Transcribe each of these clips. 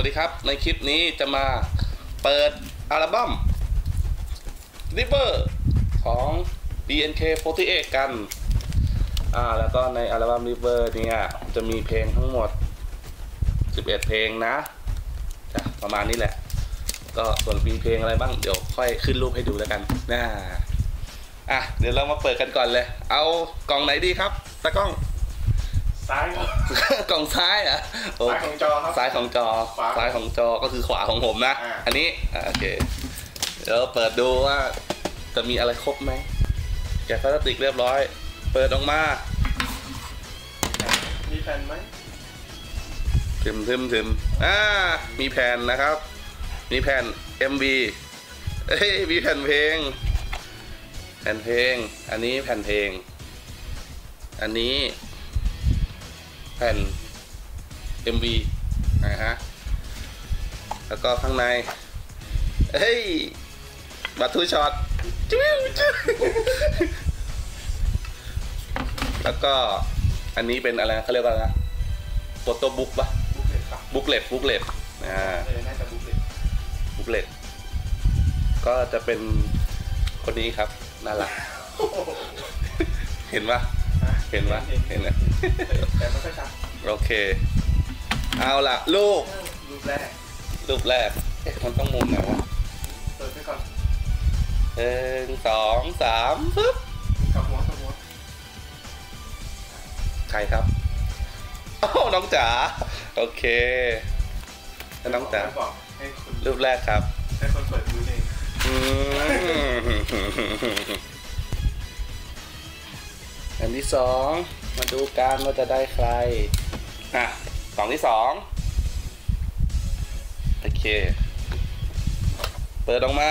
วัสดีครับ ในคลิปนี้จะมาเปิดอัลบั้ม River ของ BNK48 กัน อ่า แล้วก็ในอัลบั้ม River เนี่ยจะมีเพลงทั้งหมด 11 เพลงนะจ้ะประมาณนี้แหละ ก็ส่วนมีเพลงอะไรบ้าง เดี๋ยวค่อยขึ้นรูปให้ดูแล้วกันน่าอะ เดี๋ยวเรามาเปิดกันก่อนเลย เอากล่องไหนดีครับตากล้อง ซ้ายครับ กล่องซ้ายเหรอะซ้ายของจอครับซ้ายของจอขวาซ้ายของจอก็คือขวาของผมนะ อ่า อันนี้อ่าโอเคเดี๋ยวเปิดดูว่าจะมีอะไรครบไหมแกะพลาสติกเรียบร้อย เปิดออกมามีแผ่นไหมถึมถึมถึมอ่ามีแผ่นนะครับ มีแผ่น MV เอ้ยมีแผ่นเพลง แผ่นเพลง อันนี้แผ่นเพลง อันนี้ แผ่น MV นะฮะ แล้วก็ข้างใน เฮ้ย บัตร two shot จิ้วจิ้วแล้วก็อันนี้เป็นอะไรนะเขาเรียกว่าอะไรนะ photobook ปะ booklet ครับ booklet booklet อ่าเออน่าจะ bookletบุ๊กเล็ตก็จะเป็นคนนี้ครับ น่ารักโอ้โหเห็นปะอะ เห็นปะเห็นนะแต่ไม่ค่อยชัดโอเค เอาละลูกรูปแรกรูปแรกเอ๊ะมันต้องมุมไหนวะเปิดไปก่อนหนึ่งสองสามปึ๊บกับหัวกับหัวใครครับโอ้าวน้องจ๋าโอเคแล้วน้องจ๋าไม่บอกให้คุณรูปแรกครับให้คนเปิดดูเองอืม อันที่สองมาดูกันว่าจะได้ใคร อะกล่องที่สองโอเค เปิดออกมา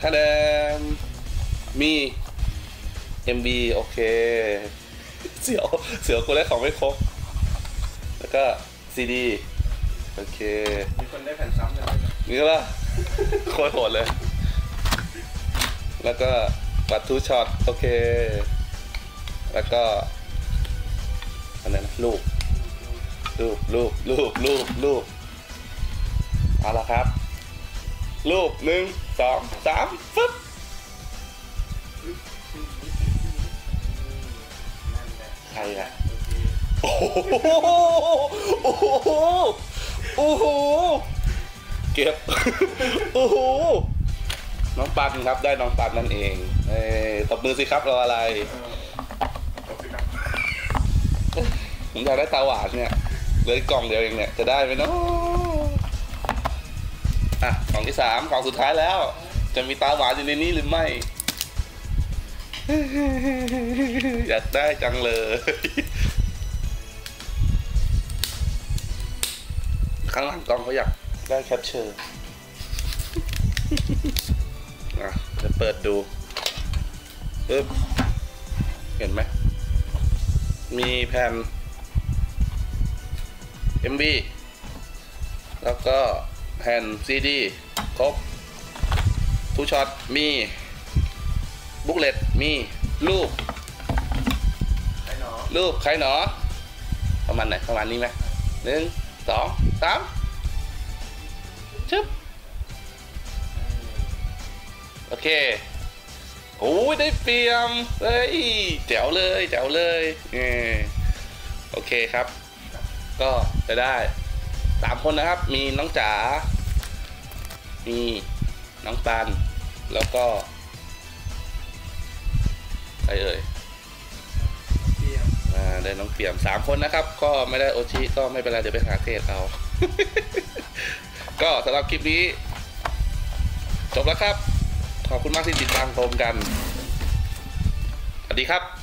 ถ้าเดิมมี MB โอเค เสียว เสียวกูได้ของไม่ครบ แล้วก็ CD โอเค มีคนได้แผ่นซ้ำเลยไหมนี่ก็ละโคตรโหดเลย แล้วก็ บัตทูช็อตโอเค แล้วก็อันนั้นนะรูปรูปรูปรูปรูปรูปเอาละครับรูปหนึ่งสองสามฟึ๊บใครอะโอโอ้โหโอ้โหโอ้โหเก็บโอ้โห น้องปันครับได้น้องปันนั่นเองเอตบมือสิครับรออะไรเออขอบคุณครับผมอยากได้ตาหวานเนี่ยเหลืออีกกล่องเดียวเองเนี่ยจะได้ไหมเนาะอะกล่องที่สามกล่องสุดท้ายแล้ว จะมีตาหวานอยู่ในนี้หรือไม่ อยากได้จังเลยข้างหลังกล้องเขาอยากได้แคปเชอร์ เปิดดูปึ๊บเห็นไหม มีแผ่น MV แล้วก็แผ่น CD ครบ two shot มี booklet มีรูปไอ้หนอรูปใครหนอ ประมาณไหนประมาณนี้ไหมหนึ่งสองสามชึบ เคโอ้ยได้เปี่ยมเฮ้ยแจ๋วเลยแจ๋วเลยเออโอเคครับ ก็จะได้สามคนนะครับ มีน้องจ๋า มีน้องปัน แล้วก็ใครเอ่ยได้น้องเปี่ยมสามคนนะครับ ก็ไม่ได้โอชิก็ไม่เป็นไรเดี๋ยวไปหาเทศเอา ก็สำหรับคลิปนี้ จบแล้วครับ ขอบคุณมากที่ติดตามชมกัน สวัสดีครับ